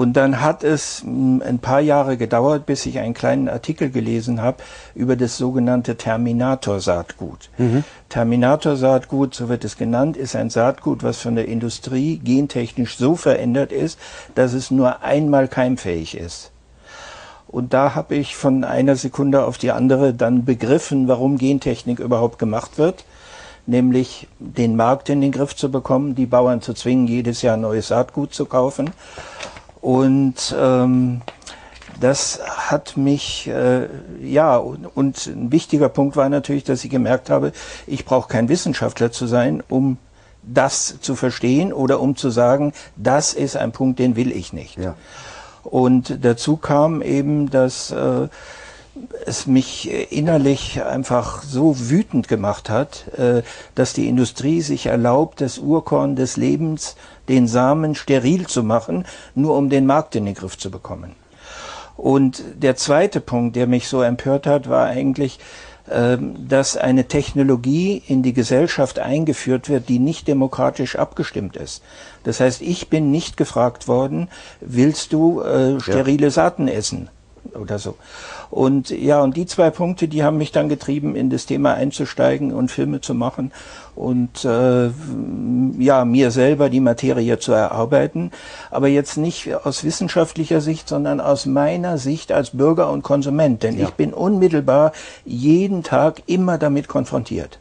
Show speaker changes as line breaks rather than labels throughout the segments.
Und dann hat es hm, ein paar Jahre gedauert, bis ich einen kleinen Artikel gelesen habe über das sogenannte Terminator-Saatgut. Mhm. Terminator-Saatgut, so wird es genannt, ist ein Saatgut, was von der Industrie gentechnisch so verändert ist, dass es nur einmal keimfähig ist. Und da habe ich von einer Sekunde auf die andere dann begriffen, warum Gentechnik überhaupt gemacht wird nämlich den Markt in den Griff zu bekommen, die Bauern zu zwingen, jedes Jahr neues Saatgut zu kaufen. Und ähm, das hat mich, äh, ja, und, und ein wichtiger Punkt war natürlich, dass ich gemerkt habe, ich brauche kein Wissenschaftler zu sein, um das zu verstehen oder um zu sagen, das ist ein Punkt, den will ich nicht. Ja. Und dazu kam eben, dass äh, es mich innerlich einfach so wütend gemacht hat, äh, dass die Industrie sich erlaubt, das Urkorn des Lebens, den Samen steril zu machen, nur um den Markt in den Griff zu bekommen. Und der zweite Punkt, der mich so empört hat, war eigentlich, ähm, dass eine Technologie in die Gesellschaft eingeführt wird, die nicht demokratisch abgestimmt ist. Das heißt, ich bin nicht gefragt worden, willst du äh, sterile ja. Saaten essen? Oder so. Und ja, und die zwei Punkte, die haben mich dann getrieben, in das Thema einzusteigen und Filme zu machen und äh, ja, mir selber die Materie zu erarbeiten. Aber jetzt nicht aus wissenschaftlicher Sicht, sondern aus meiner Sicht als Bürger und Konsument. Denn ja. ich bin unmittelbar jeden Tag immer damit konfrontiert.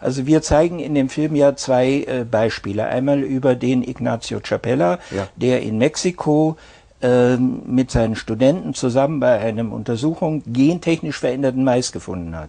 Also wir zeigen in dem Film ja zwei äh, Beispiele. Einmal über den Ignacio Chapella, ja. der in Mexiko ähm, mit seinen Studenten zusammen bei einer Untersuchung gentechnisch veränderten Mais gefunden hat.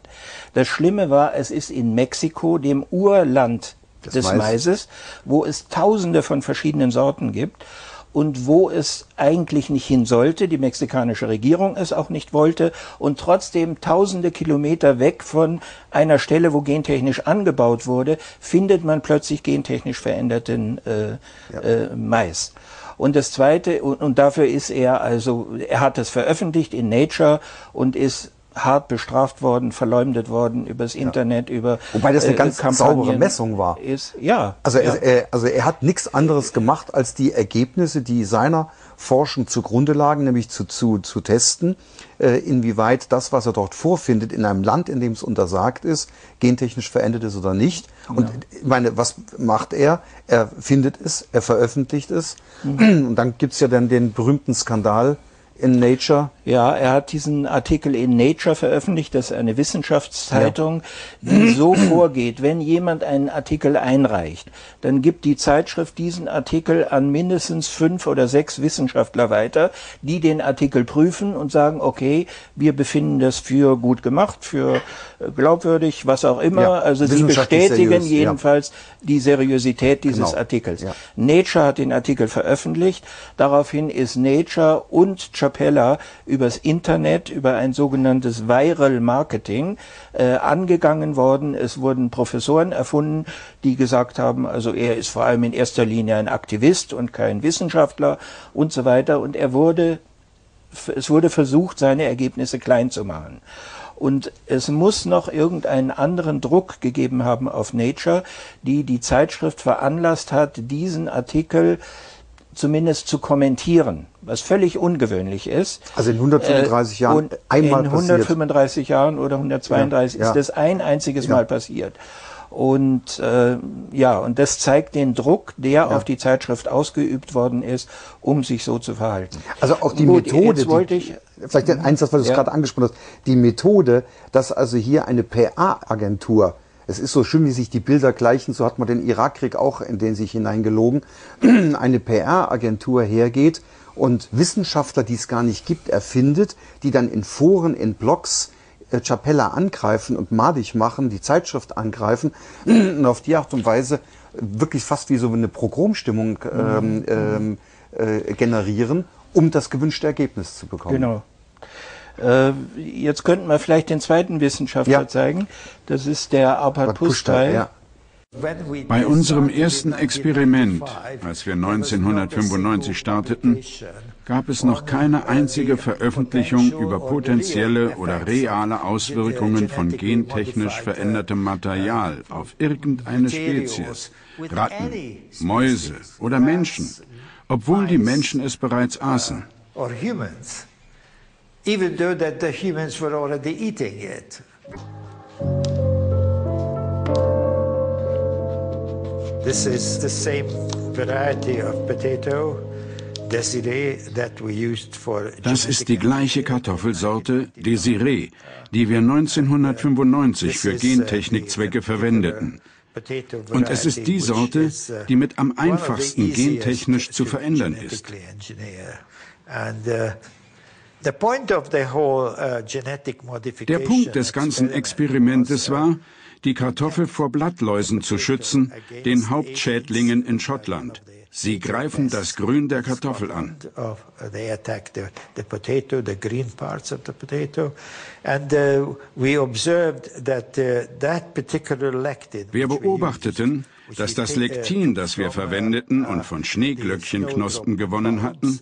Das Schlimme war, es ist in Mexiko, dem Urland des, des Mais. Maises, wo es tausende von verschiedenen Sorten gibt und wo es eigentlich nicht hin sollte, die mexikanische Regierung es auch nicht wollte und trotzdem tausende Kilometer weg von einer Stelle, wo gentechnisch angebaut wurde, findet man plötzlich gentechnisch veränderten äh, ja. äh, Mais. Und das Zweite, und, und dafür ist er also, er hat es veröffentlicht in Nature und ist hart bestraft worden, verleumdet worden übers ja. Internet, über
Wobei das eine äh, ganz Kampagnen saubere Messung war.
Ist, ja.
Also, ja. Er, also er hat nichts anderes gemacht, als die Ergebnisse, die seiner Forschung zugrunde lagen, nämlich zu, zu, zu testen, äh, inwieweit das, was er dort vorfindet, in einem Land, in dem es untersagt ist, gentechnisch verändert ist oder nicht. Und ja. ich meine, was macht er? Er findet es, er veröffentlicht es. Mhm. Und dann gibt's ja dann den berühmten Skandal in Nature.
Ja, er hat diesen Artikel in Nature veröffentlicht, das ist eine Wissenschaftszeitung, ja. die so vorgeht, wenn jemand einen Artikel einreicht, dann gibt die Zeitschrift diesen Artikel an mindestens fünf oder sechs Wissenschaftler weiter, die den Artikel prüfen und sagen, okay, wir befinden das für gut gemacht, für äh, glaubwürdig, was auch immer. Ja, also sie bestätigen seriös, jedenfalls ja. die Seriosität dieses genau. Artikels. Ja. Nature hat den Artikel veröffentlicht, daraufhin ist Nature und Chapella übers Internet, über ein sogenanntes Viral Marketing äh, angegangen worden. Es wurden Professoren erfunden, die gesagt haben, also er ist vor allem in erster Linie ein Aktivist und kein Wissenschaftler und so weiter. Und er wurde, es wurde versucht, seine Ergebnisse klein zu machen. Und es muss noch irgendeinen anderen Druck gegeben haben auf Nature, die die Zeitschrift veranlasst hat, diesen Artikel zumindest zu kommentieren, was völlig ungewöhnlich ist.
Also in 135 äh, Jahren einmal
In 135 passiert. Jahren oder 132 ja, ist das ein einziges ja. Mal passiert. Und äh, ja, und das zeigt den Druck, der ja. auf die Zeitschrift ausgeübt worden ist, um sich so zu verhalten.
Also auch die Gut, Methode, jetzt wollte ich, vielleicht eins, das, was du gerade angesprochen hast, die Methode, dass also hier eine PA-Agentur es ist so schön, wie sich die Bilder gleichen, so hat man den Irakkrieg auch in den sich hineingelogen, eine PR-Agentur hergeht und Wissenschaftler, die es gar nicht gibt, erfindet, die dann in Foren, in Blogs äh, Chapella angreifen und madig machen, die Zeitschrift angreifen und auf die Art und Weise wirklich fast wie so eine Progromstimmung ähm, mhm. ähm, äh, generieren, um das gewünschte Ergebnis zu bekommen.
Genau. Äh, jetzt könnten wir vielleicht den zweiten Wissenschaftler ja. zeigen. Das ist der Arpad Pusztai. Ja.
Bei unserem ersten Experiment, als wir 1995 starteten, gab es noch keine einzige Veröffentlichung über potenzielle oder reale Auswirkungen von gentechnisch verändertem Material auf irgendeine Spezies, Ratten, Mäuse oder Menschen obwohl die Menschen es bereits aßen.
Even though that the humans were already eating it. This is the same variety of potato das
ist die gleiche Kartoffelsorte Desiree, die wir 1995 für Gentechnikzwecke verwendeten. Und es ist die Sorte, die mit am einfachsten gentechnisch zu verändern ist. Der Punkt des ganzen Experimentes war, die Kartoffel vor Blattläusen zu schützen, den Hauptschädlingen in Schottland. Sie greifen das Grün der Kartoffel an. Uh, wir beobachteten, dass das Lektin, das wir verwendeten und von Schneeglöckchenknospen gewonnen hatten,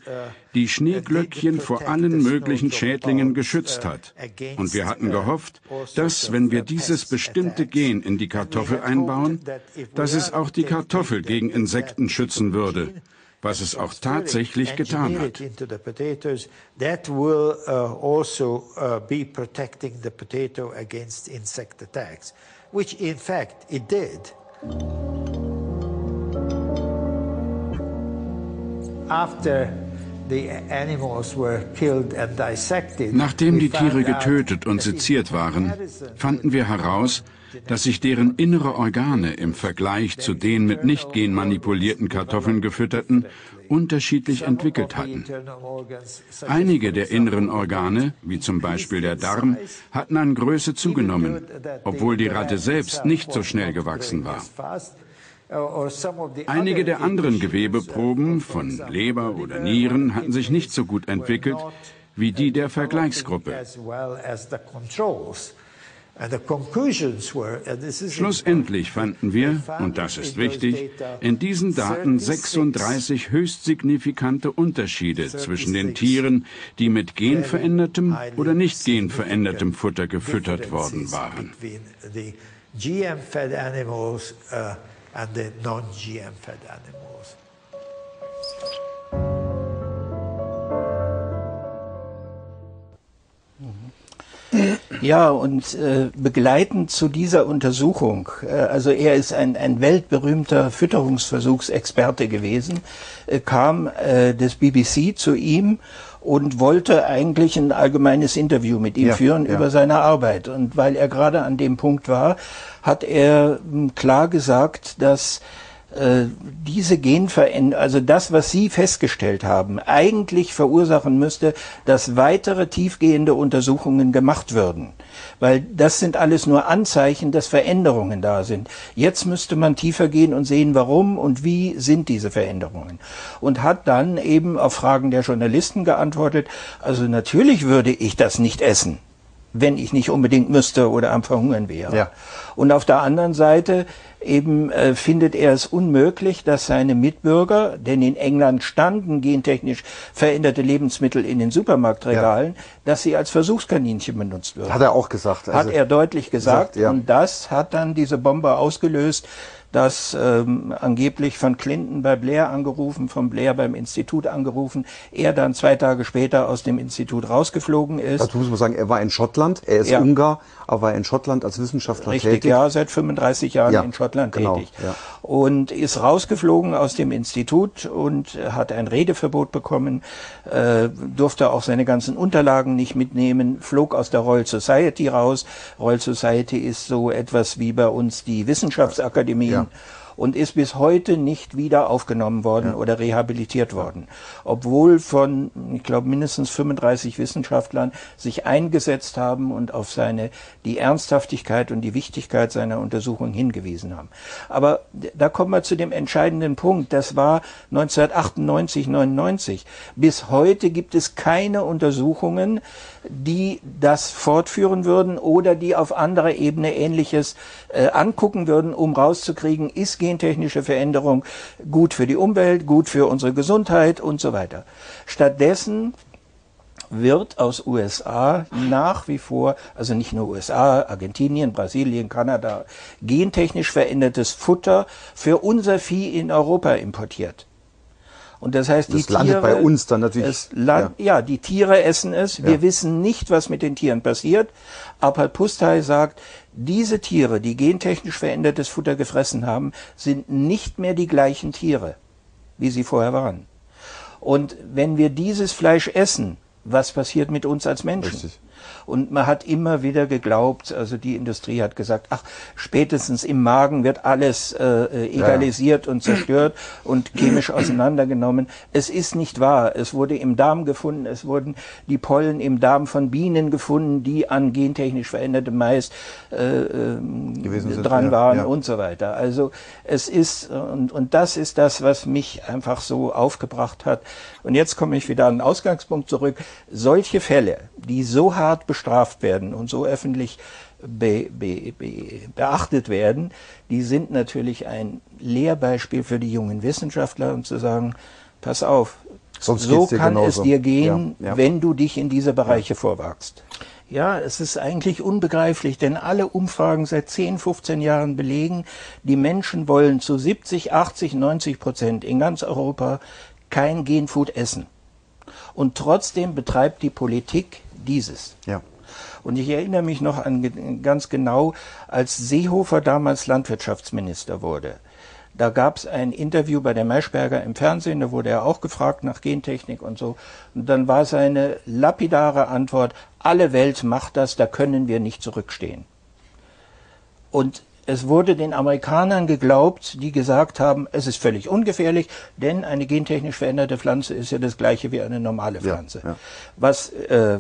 die Schneeglöckchen vor allen möglichen Schädlingen geschützt hat. Und wir hatten gehofft, dass, wenn wir dieses bestimmte Gen in die Kartoffel einbauen, dass es auch die Kartoffel gegen Insekten schützen würde, was es auch tatsächlich getan hat. Will also attacks, which in fact it did. Nachdem die Tiere getötet und seziert waren, fanden wir heraus, dass sich deren innere Organe im Vergleich zu den mit nicht genmanipulierten Kartoffeln gefütterten unterschiedlich entwickelt hatten. Einige der inneren Organe, wie zum Beispiel der Darm, hatten an Größe zugenommen, obwohl die Ratte selbst nicht so schnell gewachsen war. Einige der anderen Gewebeproben von Leber oder Nieren hatten sich nicht so gut entwickelt wie die der Vergleichsgruppe. Schlussendlich fanden wir, und das ist wichtig, in diesen Daten 36 höchst signifikante Unterschiede zwischen den Tieren, die mit genverändertem oder nicht genverändertem Futter gefüttert worden waren. GM-fed animals uh, and the non-GM-fed animals.
Ja, und äh, begleitend zu dieser Untersuchung, äh, also er ist ein, ein weltberühmter Fütterungsversuchsexperte gewesen, äh, kam äh, das BBC zu ihm und wollte eigentlich ein allgemeines Interview mit ihm ja, führen ja. über seine Arbeit. Und weil er gerade an dem Punkt war, hat er hm, klar gesagt, dass diese Genveränderung, also das, was Sie festgestellt haben, eigentlich verursachen müsste, dass weitere tiefgehende Untersuchungen gemacht würden. Weil das sind alles nur Anzeichen, dass Veränderungen da sind. Jetzt müsste man tiefer gehen und sehen, warum und wie sind diese Veränderungen. Und hat dann eben auf Fragen der Journalisten geantwortet, also natürlich würde ich das nicht essen wenn ich nicht unbedingt müsste oder am Verhungern wäre. Ja. Und auf der anderen Seite eben äh, findet er es unmöglich, dass seine Mitbürger, denn in England standen gentechnisch veränderte Lebensmittel in den Supermarktregalen, ja. dass sie als Versuchskaninchen benutzt würden.
Hat er auch gesagt.
Also hat er deutlich gesagt. gesagt ja. Und das hat dann diese Bombe ausgelöst, dass ähm, angeblich von Clinton bei Blair angerufen, von Blair beim Institut angerufen, er dann zwei Tage später aus dem Institut rausgeflogen ist.
Dazu muss man sagen, er war in Schottland, er ist ja. Ungar, aber war in Schottland als Wissenschaftler
Richtig, tätig. ja, seit 35 Jahren ja, in Schottland genau, tätig. Ja. Und ist rausgeflogen aus dem Institut und hat ein Redeverbot bekommen, äh, durfte auch seine ganzen Unterlagen nicht mitnehmen, flog aus der Royal Society raus. Royal Society ist so etwas wie bei uns die Wissenschaftsakademie. Ja und ist bis heute nicht wieder aufgenommen worden ja. oder rehabilitiert worden. Obwohl von, ich glaube, mindestens 35 Wissenschaftlern sich eingesetzt haben und auf seine, die Ernsthaftigkeit und die Wichtigkeit seiner Untersuchung hingewiesen haben. Aber da kommen wir zu dem entscheidenden Punkt. Das war 1998, 99. Bis heute gibt es keine Untersuchungen, die das fortführen würden oder die auf anderer Ebene Ähnliches äh, angucken würden, um rauszukriegen, ist gentechnische Veränderung gut für die Umwelt, gut für unsere Gesundheit und so weiter. Stattdessen wird aus USA nach wie vor, also nicht nur USA, Argentinien, Brasilien, Kanada, gentechnisch verändertes Futter für unser Vieh in Europa importiert. Und das heißt,
das
die
landet
Tiere,
bei uns dann natürlich.
ja. ja. die Tiere essen es. Wir ja. wissen nicht, was mit den Tieren passiert. Aber Pustai sagt, diese Tiere, die gentechnisch verändertes Futter gefressen haben, sind nicht mehr die gleichen Tiere, wie sie vorher waren. Und wenn wir dieses Fleisch essen, was passiert mit uns als Menschen? Richtig. Und man hat immer wieder geglaubt, also die Industrie hat gesagt, ach, spätestens im Magen wird alles äh, äh egalisiert ja. und zerstört und chemisch auseinandergenommen. Es ist nicht wahr. Es wurde im Darm gefunden, es wurden die Pollen im Darm von Bienen gefunden, die an gentechnisch verändertem Mais äh, äh, dran waren ja. und so weiter. Also es ist, und, und das ist das, was mich einfach so aufgebracht hat. Und jetzt komme ich wieder an den Ausgangspunkt zurück. Solche Fälle, die so hart bestraft werden und so öffentlich be, be, be, beachtet werden, die sind natürlich ein Lehrbeispiel für die jungen Wissenschaftler, um zu sagen, pass auf, Sonst so kann genauso. es dir gehen, ja, ja. wenn du dich in diese Bereiche ja. vorwagst. Ja, es ist eigentlich unbegreiflich, denn alle Umfragen seit 10, 15 Jahren belegen, die Menschen wollen zu 70, 80, 90 Prozent in ganz Europa kein Genfood essen. Und trotzdem betreibt die Politik dieses. Ja. Und ich erinnere mich noch an ganz genau, als Seehofer damals Landwirtschaftsminister wurde. Da gab es ein Interview bei der Maischberger im Fernsehen, da wurde er auch gefragt nach Gentechnik und so. Und dann war seine lapidare Antwort, alle Welt macht das, da können wir nicht zurückstehen. Und es wurde den Amerikanern geglaubt, die gesagt haben, es ist völlig ungefährlich, denn eine gentechnisch veränderte Pflanze ist ja das gleiche wie eine normale Pflanze. Ja, ja. Was äh,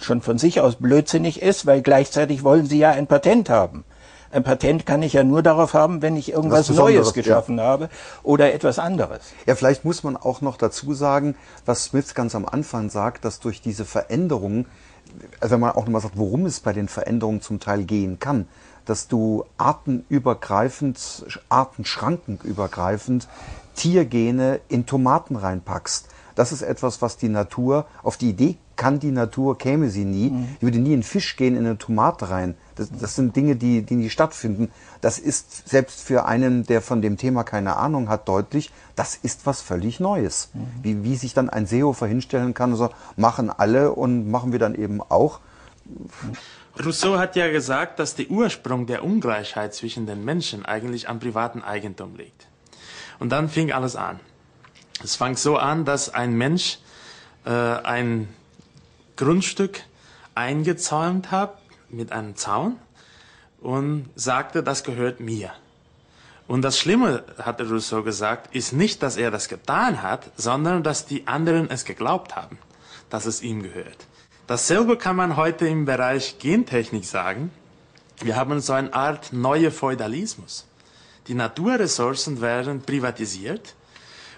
schon von sich aus blödsinnig ist, weil gleichzeitig wollen sie ja ein Patent haben. Ein Patent kann ich ja nur darauf haben, wenn ich irgendwas Neues geschaffen ja. habe oder etwas anderes.
Ja, vielleicht muss man auch noch dazu sagen, was Smith ganz am Anfang sagt, dass durch diese Veränderungen, also wenn man auch nochmal sagt, worum es bei den Veränderungen zum Teil gehen kann, dass du artenübergreifend, artenschrankenübergreifend Tiergene in Tomaten reinpackst. Das ist etwas, was die Natur, auf die Idee kann die Natur, käme sie nie. Mhm. Die würde nie in Fisch gehen, in eine Tomate rein. Das, das sind Dinge, die, die nie stattfinden. Das ist selbst für einen, der von dem Thema keine Ahnung hat, deutlich, das ist was völlig Neues. Mhm. Wie, wie sich dann ein Seehofer hinstellen kann und so, machen alle und machen wir dann eben auch.
Rousseau hat ja gesagt, dass der Ursprung der Ungleichheit zwischen den Menschen eigentlich am privaten Eigentum liegt. Und dann fing alles an. Es fang so an, dass ein Mensch äh, ein Grundstück eingezäumt hat mit einem Zaun und sagte, das gehört mir. Und das Schlimme, hatte Rousseau gesagt, ist nicht, dass er das getan hat, sondern dass die anderen es geglaubt haben, dass es ihm gehört. Dasselbe kann man heute im Bereich Gentechnik sagen. Wir haben so eine Art neue Feudalismus. Die Naturressourcen werden privatisiert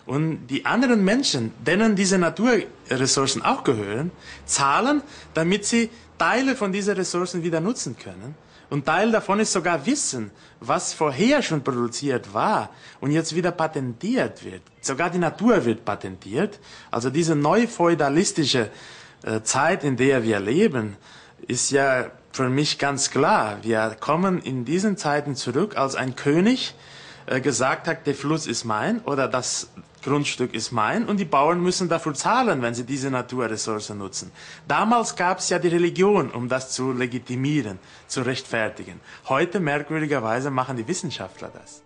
und die anderen Menschen, denen diese Naturressourcen auch gehören, zahlen, damit sie Teile von diesen Ressourcen wieder nutzen können. Und Teil davon ist sogar Wissen, was vorher schon produziert war und jetzt wieder patentiert wird. Sogar die Natur wird patentiert. Also diese neu feudalistische äh, Zeit, in der wir leben, ist ja für mich ganz klar. Wir kommen in diesen Zeiten zurück, als ein König äh, gesagt hat, der Fluss ist mein oder das Grundstück ist mein und die Bauern müssen dafür zahlen, wenn sie diese Naturressource nutzen. Damals gab es ja die Religion, um das zu legitimieren, zu rechtfertigen. Heute, merkwürdigerweise, machen die Wissenschaftler das.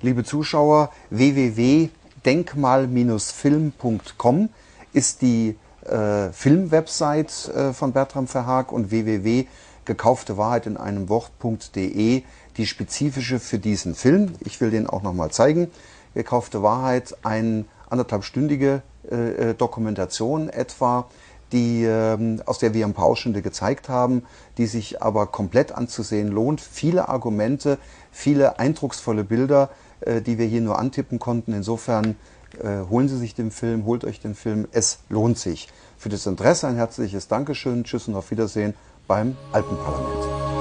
Liebe Zuschauer, www.denkmal-film.com ist die äh, Filmwebsite äh, von Bertram Verhaag und www.gekauftewahrheit in einem Wort.de die spezifische für diesen Film. Ich will den auch nochmal zeigen. Gekaufte Wahrheit, eine anderthalbstündige äh, äh, Dokumentation etwa, die, äh, aus der wir ein paar Ausschnitte gezeigt haben, die sich aber komplett anzusehen lohnt. Viele Argumente, viele eindrucksvolle Bilder, äh, die wir hier nur antippen konnten. Insofern äh, holen Sie sich den Film, holt euch den Film, es lohnt sich. Für das Interesse ein herzliches Dankeschön, Tschüss und auf Wiedersehen beim Alpenparlament.